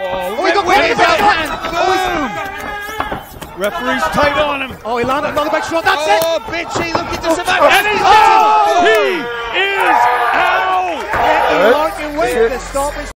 Oh, he got With his back hand. Boom. Referee's tight on him. Oh, he landed another back shot. That's it. Oh, Bitchy Look at this. Oh, And he's oh, He is out. Andy Larkin to stop his.